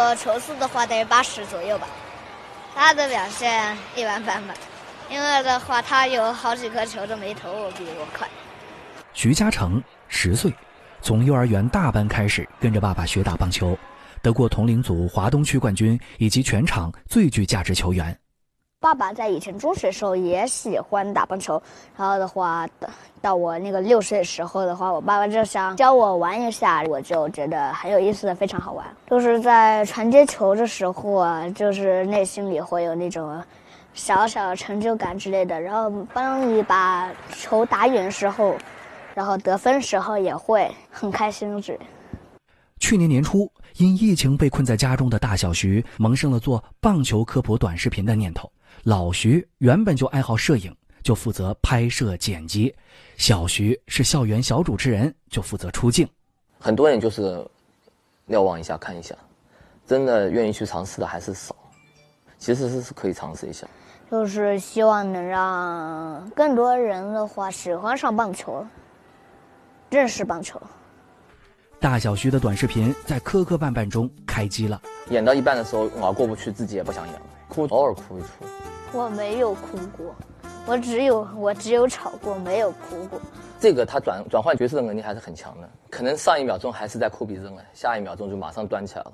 后球速的话等于八十左右吧。他的表现一般般吧，因为的话他有好几颗球都没投，我比我快。徐嘉诚十岁，从幼儿园大班开始跟着爸爸学打棒球，得过同龄组华东区冠军以及全场最具价值球员。爸爸在以前中学时候也喜欢打棒球，然后的话，到我那个六岁的时候的话，我爸爸就想教我玩一下，我就觉得很有意思，非常好玩。就是在传接球的时候啊，就是内心里会有那种小小的成就感之类的，然后帮你把球打远时候，然后得分时候也会很开心之类。去年年初，因疫情被困在家中的大小徐萌生了做棒球科普短视频的念头。老徐原本就爱好摄影，就负责拍摄剪辑；小徐是校园小主持人，就负责出镜。很多人就是瞭望一下看一下，真的愿意去尝试的还是少。其实是是可以尝试一下，就是希望能让更多人的话喜欢上棒球，认识棒球。大小徐的短视频在磕磕绊绊中开机了，演到一半的时候熬过不去，自己也不想演了，哭偶尔哭一哭。我没有哭过，我只有我只有吵过，没有哭过。这个他转转换角色的能力还是很强的，可能上一秒钟还是在抠鼻子呢，下一秒钟就马上端起来了。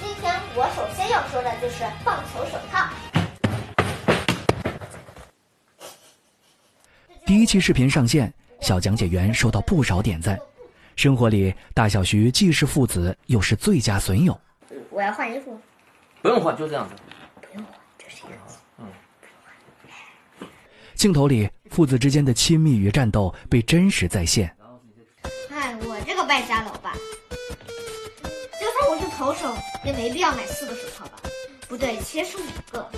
今天我首先要说的就是棒球手套。第一期视频上线，小讲解员收到不少点赞。生活里，大小徐既是父子，又是最佳损友。我要换衣服，不用换，就这样子。不用换，就这样子。镜头里，父子之间的亲密与战斗被真实再现。哎，我这个败家老爸，就算我是投手，也没必要买四个手套吧？不对，其实是五个，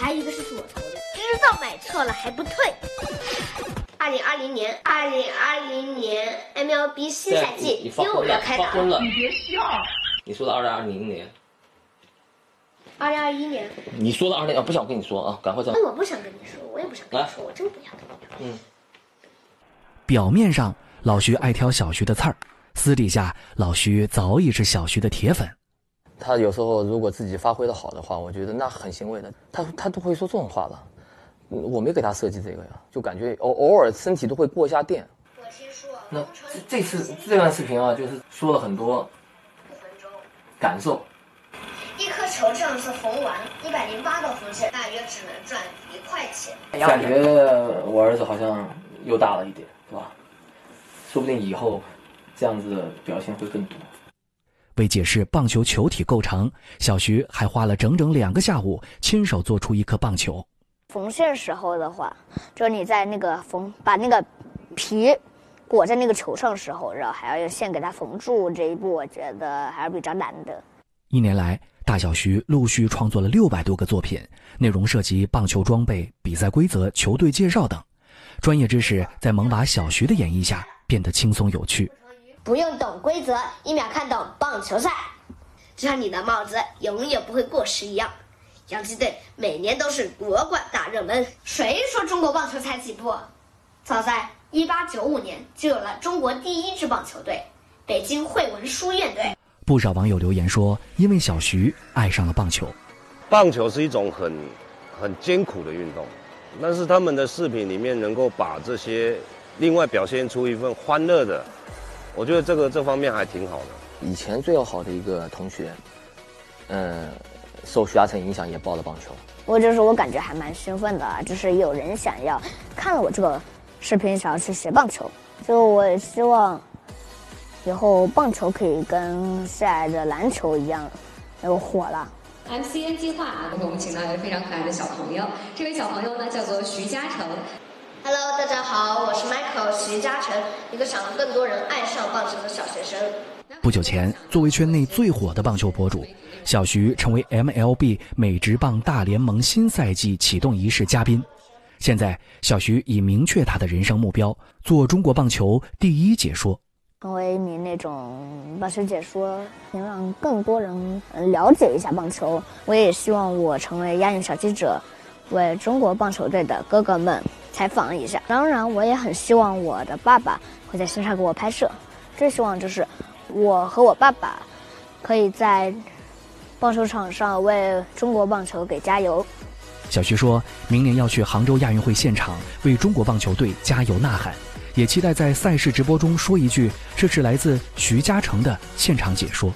还有一个是左投的。知道买错了还不退。二零二零年，二零二零年 MLB 新赛季又要开打了。你别笑。你说的二零二零年。二零二一年，你说的二零啊，不想跟你说啊，赶快走。那我不想跟你说，我也不想跟你说，我真不想跟你说。嗯。表面上老徐爱挑小徐的刺儿，私底下老徐早已是小徐的铁粉。他有时候如果自己发挥的好的话，我觉得那很欣慰的。他他都会说这种话了，我没给他设计这个呀，就感觉偶偶尔身体都会过一下电。我听说。那这次这段视频啊，就是说了很多感受。球这样子缝完，一百零八个缝线，大约只能赚一块钱。感觉我儿子好像又大了一点，是吧？说不定以后这样子的表现会更多。为解释棒球球体构成，小徐还花了整整两个下午亲手做出一颗棒球。缝线时候的话，就是你在那个缝把那个皮裹在那个球上的时候，然后还要用线给它缝住，这一步我觉得还是比较难的。一年来。大小徐陆续创作了六百多个作品，内容涉及棒球装备、比赛规则、球队介绍等，专业知识在萌娃小徐的演绎下变得轻松有趣。不用懂规则，一秒看懂棒球赛，就像你的帽子永远不会过时一样。洋基队每年都是夺冠大热门。谁说中国棒球才起步？早在一八九五年就有了中国第一支棒球队——北京汇文书院队。不少网友留言说：“因为小徐爱上了棒球，棒球是一种很很艰苦的运动，但是他们的视频里面能够把这些另外表现出一份欢乐的，我觉得这个这方面还挺好的。以前最要好的一个同学，嗯，受徐嘉诚影响也报了棒球。我就是我感觉还蛮兴奋的，就是有人想要看了我这个视频想要去学棒球，就我希望。”以后棒球可以跟现在的篮球一样，又火了。MCN 计划啊，我们请到一位非常可爱的小朋友，这位小朋友呢叫做徐嘉诚。Hello，大家好，我是 Michael 徐嘉诚，一个想让更多人爱上棒球的小学生。不久前，作为圈内最火的棒球博主，小徐成为 MLB 美职棒大联盟新赛季启动仪式嘉宾。现在，小徐已明确他的人生目标，做中国棒球第一解说。成为一名那种棒球解说，能让更多人了解一下棒球。我也希望我成为亚运小记者，为中国棒球队的哥哥们采访一下。当然，我也很希望我的爸爸会在线上给我拍摄。最希望就是我和我爸爸可以在棒球场上为中国棒球给加油。小徐说明年要去杭州亚运会现场为中国棒球队加油呐喊，也期待在赛事直播中说一句：“这是来自徐嘉诚的现场解说。”